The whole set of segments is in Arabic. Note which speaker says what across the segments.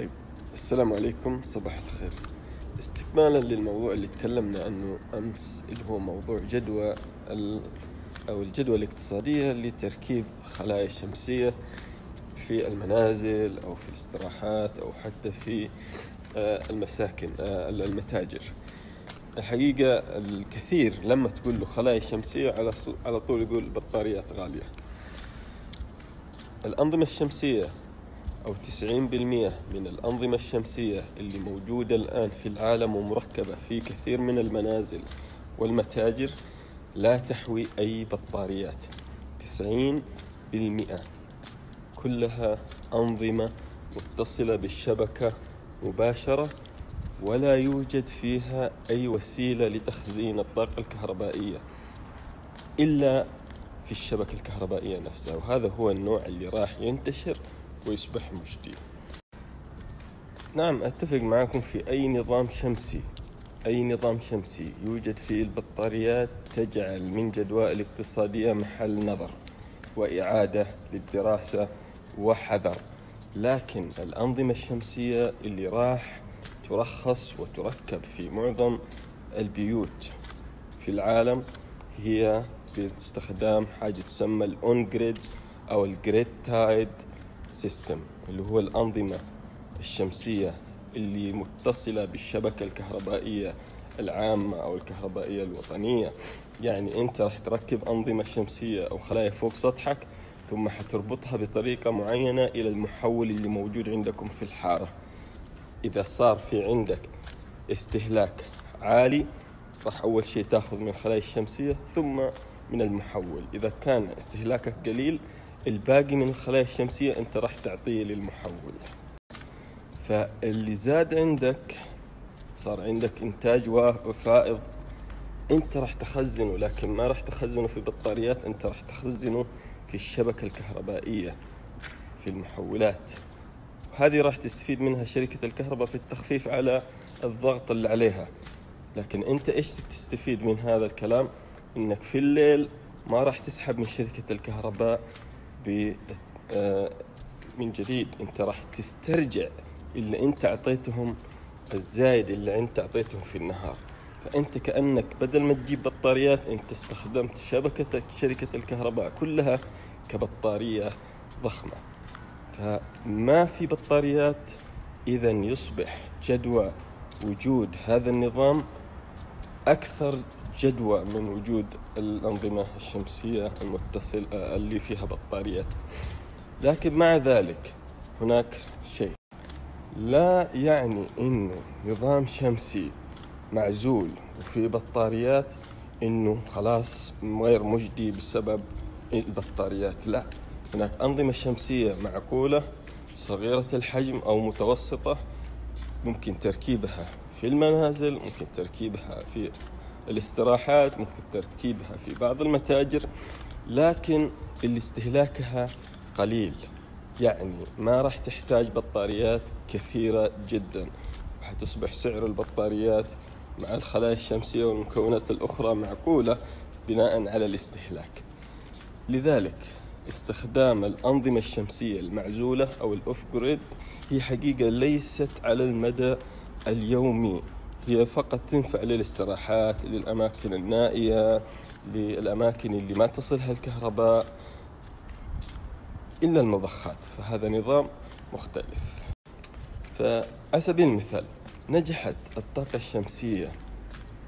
Speaker 1: طيب السلام عليكم صباح الخير. استكمالا للموضوع اللي تكلمنا عنه أمس اللي هو موضوع جدوى ال- أو الجدوى الاقتصادية لتركيب خلايا شمسية في المنازل أو في الاستراحات أو حتى في آه، المساكن آه، المتاجر. الحقيقة الكثير لما تقول له خلايا شمسية على على طول يقول بطاريات غالية. الأنظمة الشمسية أو 90% من الأنظمة الشمسية اللي موجودة الآن في العالم ومركبة في كثير من المنازل والمتاجر لا تحوي أي بطاريات. 90% كلها أنظمة متصلة بالشبكة مباشرة ولا يوجد فيها أي وسيلة لتخزين الطاقة الكهربائية إلا في الشبكة الكهربائية نفسها. وهذا هو النوع اللي راح ينتشر ويصبح مجدي نعم أتفق معكم في أي نظام شمسي. أي نظام شمسي يوجد فيه البطاريات تجعل من جدوى الاقتصادية محل نظر وإعادة للدراسة وحذر. لكن الأنظمة الشمسية اللي راح ترخص وتركب في معظم البيوت في العالم هي باستخدام حاجة تسمى ال on grid أو ال grid tied system اللي هو الأنظمة الشمسية اللي متصلة بالشبكة الكهربائية العامة أو الكهربائية الوطنية. يعني أنت راح تركب أنظمة شمسية أو خلايا فوق سطحك ثم حتربطها بطريقة معينة إلى المحول اللي موجود عندكم في الحارة. إذا صار في عندك استهلاك عالي راح أول شيء تأخذ من الخلايا الشمسية ثم من المحول. إذا كان استهلاكك قليل الباقي من الخلايا الشمسية أنت راح تعطيه للمحول. فاللي زاد عندك صار عندك إنتاج وا- فائض. أنت راح تخزنه لكن ما راح تخزنه في بطاريات أنت راح تخزنه في الشبكة الكهربائية في المحولات. هذه راح تستفيد منها شركة الكهرباء في التخفيف على الضغط اللي عليها. لكن أنت إيش تستفيد من هذا الكلام؟ إنك في الليل ما راح تسحب من شركة الكهرباء ب آه، من جديد انت راح تسترجع اللي انت اعطيتهم الزايد اللي انت اعطيتهم في النهار. فانت كأنك بدل ما تجيب بطاريات انت استخدمت شبكتك شركة الكهرباء كلها كبطارية ضخمة. فما في بطاريات اذا يصبح جدوى وجود هذا النظام أكثر جدوى من وجود الأنظمة الشمسية المتصل اللي فيها بطاريات لكن مع ذلك هناك شيء. لا يعني انه نظام شمسي معزول وفي بطاريات إنه خلاص غير مجدي بسبب البطاريات. لا هناك أنظمة شمسية معقولة صغيرة الحجم أو متوسطة ممكن تركيبها في المنازل ممكن تركيبها في الاستراحات ممكن تركيبها في بعض المتاجر لكن اللي استهلاكها قليل. يعني ما راح تحتاج بطاريات كثيرة جدا. وحتصبح سعر البطاريات مع الخلايا الشمسية والمكونات الأخرى معقولة بناء على الاستهلاك. لذلك استخدام الأنظمة الشمسية المعزولة أو الأوف جريد هي حقيقة ليست على المدى اليومي. هي فقط تنفع للاستراحات للأماكن النائية للأماكن اللي ما تصلها الكهرباء إلا المضخات. فهذا نظام مختلف. فعلى سبيل المثال نجحت الطاقة الشمسية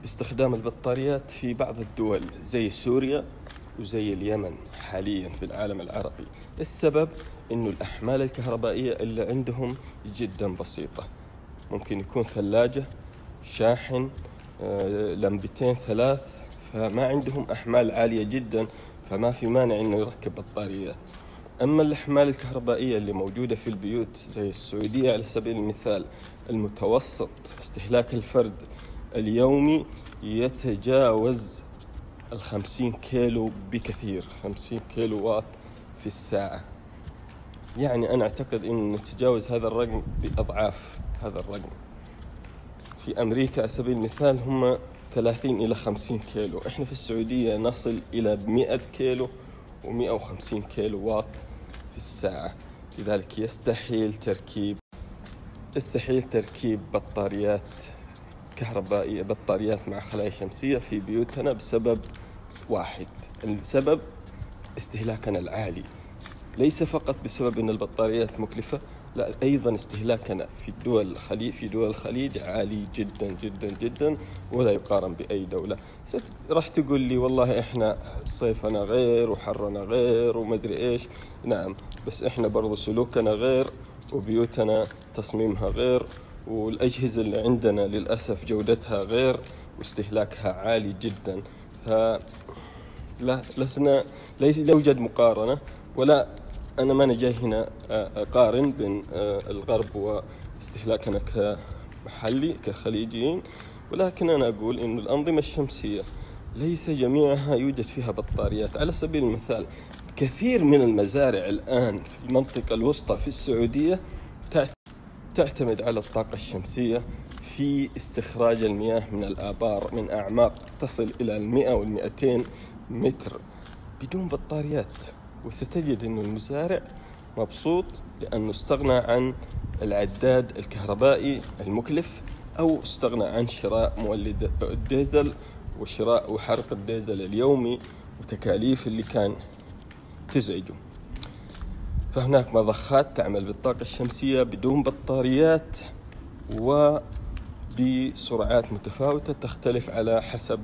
Speaker 1: باستخدام البطاريات في بعض الدول زي سوريا وزي اليمن حاليا في العالم العربي. السبب إنه الأحمال الكهربائية اللي عندهم جدا بسيطة. ممكن يكون ثلاجة شاحن آه، لمبتين ثلاث فما عندهم أحمال عالية جدا فما في مانع إنه يركب بطاريات. أما الأحمال الكهربائية اللي موجودة في البيوت زي السعودية على سبيل المثال المتوسط استهلاك الفرد اليومي يتجاوز الخمسين كيلو بكثير خمسين كيلو واط في الساعة. يعني أنا أعتقد أنه نتجاوز هذا الرقم بأضعاف هذا الرقم. في أمريكا على سبيل المثال هم 30 إلى 50 كيلو. إحنا في السعودية نصل إلى 100 كيلو و150 كيلو واط في الساعة. لذلك يستحيل تركيب يستحيل تركيب بطاريات كهربائية بطاريات مع خلايا شمسية في بيوتنا بسبب واحد. السبب استهلاكنا العالي. ليس فقط بسبب أن البطاريات مكلفة لا أيضا استهلاكنا في الدول الخليج في دول الخليج عالي جدا جدا جدا ولا يقارن بأي دولة. راح تقول لي والله إحنا صيفنا غير وحرنا غير وما ادري إيش. نعم بس إحنا برضو سلوكنا غير وبيوتنا تصميمها غير والأجهزة اللي عندنا للأسف جودتها غير واستهلاكها عالي جدا. ف لسنا ليس لا يوجد مقارنة ولا أنا ماني جاي هنا اقارن بين الغرب واستهلاكنا كمحلي كخليجيين. ولكن أنا أقول ان الأنظمة الشمسية ليس جميعها يوجد فيها بطاريات. على سبيل المثال كثير من المزارع الآن في المنطقة الوسطى في السعودية تعتمد على الطاقة الشمسية في استخراج المياه من الآبار من أعماق تصل إلى المئة والمئتين متر بدون بطاريات. وستجد أن المزارع مبسوط لأنه استغنى عن العداد الكهربائي المكلف أو استغنى عن شراء مولد الديزل وشراء وحرق الديزل اليومي وتكاليف اللي كان تزعجه. فهناك مضخات تعمل بالطاقة الشمسية بدون بطاريات وبسرعات متفاوتة تختلف على حسب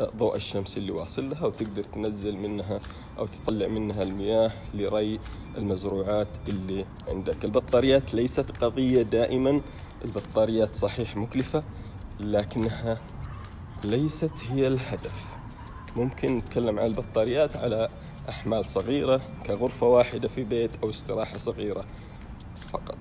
Speaker 1: ضوء الشمس اللي واصل لها وتقدر تنزل منها أو تطلع منها المياه لري المزروعات اللي عندك. البطاريات ليست قضية دائما البطاريات صحيح مكلفة لكنها ليست هي الهدف. ممكن نتكلم عن البطاريات على أحمال صغيرة كغرفة واحدة في بيت أو استراحة صغيرة فقط.